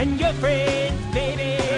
and your friends, baby.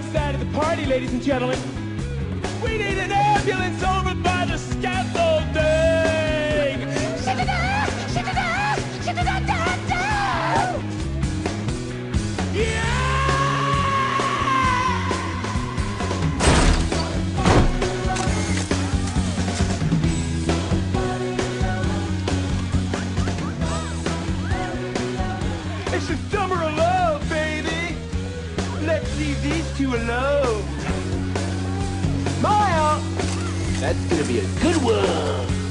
left side of the party, ladies and gentlemen. We need an ambulance over by the scaffolding! Yeah! It's a dumber alone! Let's leave these two alone. Maya! That's gonna be a good one.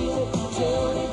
you, me.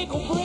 Michael